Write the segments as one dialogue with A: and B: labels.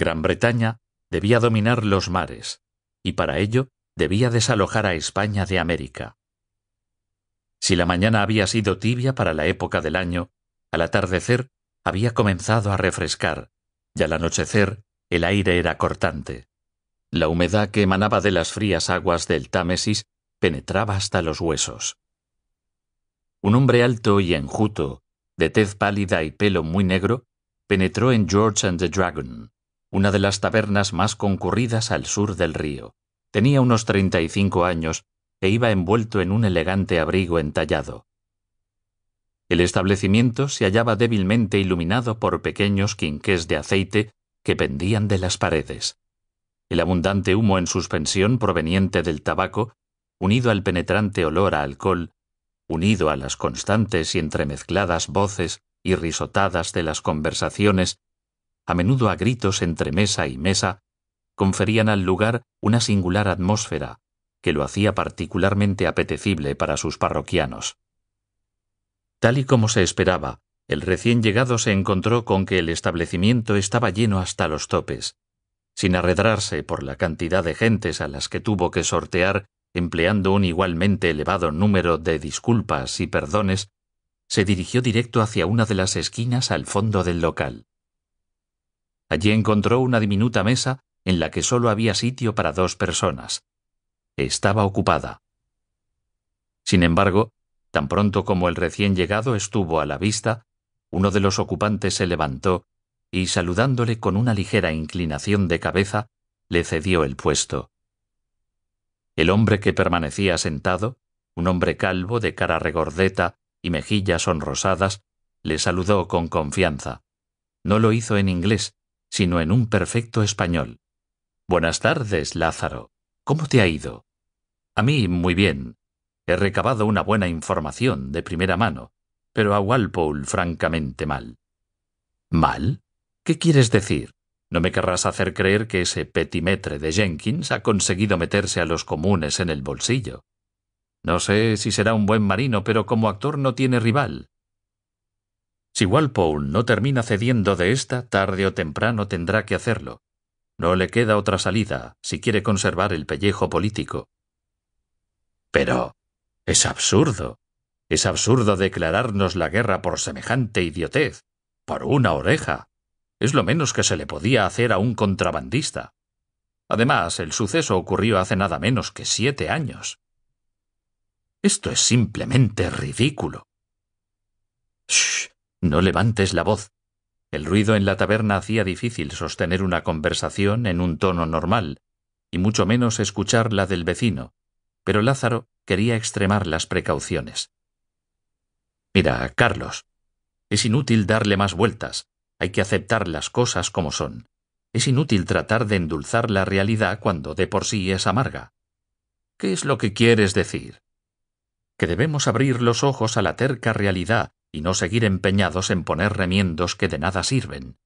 A: Gran Bretaña debía dominar los mares, y para ello debía desalojar a España de América. Si la mañana había sido tibia para la época del año, al atardecer había comenzado a refrescar, y al anochecer el aire era cortante. La humedad que emanaba de las frías aguas del Támesis penetraba hasta los huesos. Un hombre alto y enjuto, de tez pálida y pelo muy negro, penetró en George and the Dragon, una de las tabernas más concurridas al sur del río. Tenía unos treinta y cinco años e iba envuelto en un elegante abrigo entallado. El establecimiento se hallaba débilmente iluminado por pequeños quinqués de aceite que pendían de las paredes. El abundante humo en suspensión proveniente del tabaco, unido al penetrante olor a alcohol, unido a las constantes y entremezcladas voces y risotadas de las conversaciones, a menudo a gritos entre mesa y mesa, conferían al lugar una singular atmósfera que lo hacía particularmente apetecible para sus parroquianos. Tal y como se esperaba, el recién llegado se encontró con que el establecimiento estaba lleno hasta los topes. Sin arredrarse por la cantidad de gentes a las que tuvo que sortear empleando un igualmente elevado número de disculpas y perdones, se dirigió directo hacia una de las esquinas al fondo del local. Allí encontró una diminuta mesa en la que solo había sitio para dos personas. Estaba ocupada. Sin embargo, tan pronto como el recién llegado estuvo a la vista, uno de los ocupantes se levantó y, saludándole con una ligera inclinación de cabeza, le cedió el puesto. El hombre que permanecía sentado, un hombre calvo de cara regordeta y mejillas sonrosadas, le saludó con confianza. No lo hizo en inglés, sino en un perfecto español. Buenas tardes, Lázaro. ¿Cómo te ha ido? A mí muy bien. He recabado una buena información de primera mano, pero a Walpole francamente mal. ¿Mal? ¿Qué quieres decir? No me querrás hacer creer que ese petimetre de Jenkins ha conseguido meterse a los comunes en el bolsillo. No sé si será un buen marino, pero como actor no tiene rival. Si Walpole no termina cediendo de esta, tarde o temprano tendrá que hacerlo. No le queda otra salida si quiere conservar el pellejo político. Pero es absurdo. Es absurdo declararnos la guerra por semejante idiotez. Por una oreja. Es lo menos que se le podía hacer a un contrabandista. Además, el suceso ocurrió hace nada menos que siete años. Esto es simplemente ridículo. Shh. No levantes la voz. El ruido en la taberna hacía difícil sostener una conversación en un tono normal, y mucho menos escuchar la del vecino, pero Lázaro quería extremar las precauciones. Mira, Carlos, es inútil darle más vueltas. Hay que aceptar las cosas como son. Es inútil tratar de endulzar la realidad cuando de por sí es amarga. ¿Qué es lo que quieres decir? Que debemos abrir los ojos a la terca realidad y no seguir empeñados en poner remiendos que de nada sirven.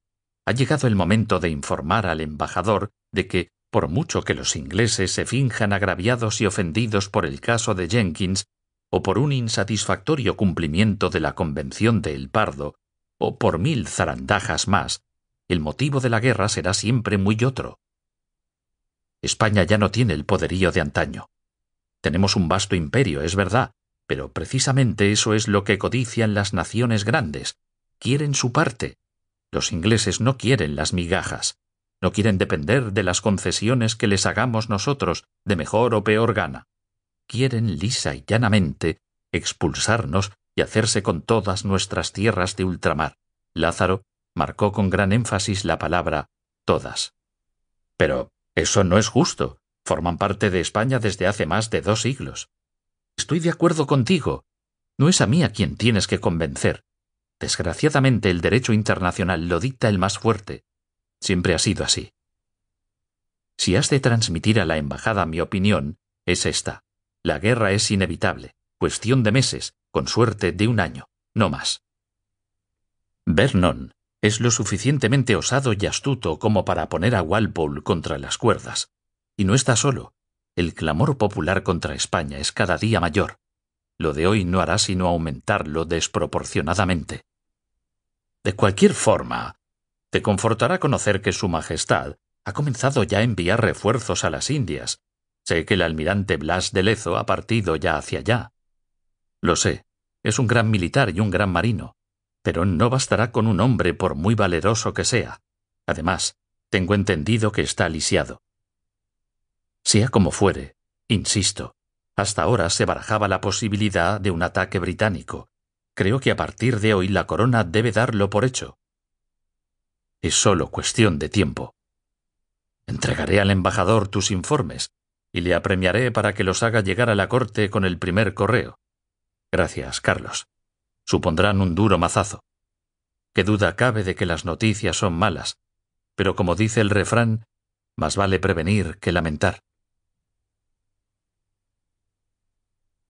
A: Ha llegado el momento de informar al embajador de que, por mucho que los ingleses se finjan agraviados y ofendidos por el caso de Jenkins, o por un insatisfactorio cumplimiento de la Convención de El Pardo, o por mil zarandajas más, el motivo de la guerra será siempre muy otro. España ya no tiene el poderío de antaño. Tenemos un vasto imperio, es verdad, pero precisamente eso es lo que codician las naciones grandes. Quieren su parte. Los ingleses no quieren las migajas. No quieren depender de las concesiones que les hagamos nosotros, de mejor o peor gana. Quieren lisa y llanamente expulsarnos y hacerse con todas nuestras tierras de ultramar. Lázaro marcó con gran énfasis la palabra todas. Pero eso no es justo. Forman parte de España desde hace más de dos siglos. Estoy de acuerdo contigo. No es a mí a quien tienes que convencer. Desgraciadamente el derecho internacional lo dicta el más fuerte. Siempre ha sido así. Si has de transmitir a la embajada mi opinión, es esta. La guerra es inevitable, cuestión de meses, con suerte de un año, no más. Vernon es lo suficientemente osado y astuto como para poner a Walpole contra las cuerdas. Y no está solo. El clamor popular contra España es cada día mayor. Lo de hoy no hará sino aumentarlo desproporcionadamente. De cualquier forma, Te confortará conocer que Su Majestad ha comenzado ya a enviar refuerzos a las Indias. Sé que el almirante Blas de Lezo ha partido ya hacia allá. Lo sé, es un gran militar y un gran marino, pero no bastará con un hombre por muy valeroso que sea. Además, tengo entendido que está lisiado. Sea como fuere, insisto, hasta ahora se barajaba la posibilidad de un ataque británico. Creo que a partir de hoy la corona debe darlo por hecho. Es solo cuestión de tiempo. Entregaré al embajador tus informes y le apremiaré para que los haga llegar a la corte con el primer correo. Gracias, Carlos. Supondrán un duro mazazo. Qué duda cabe de que las noticias son malas, pero como dice el refrán, más vale prevenir que lamentar.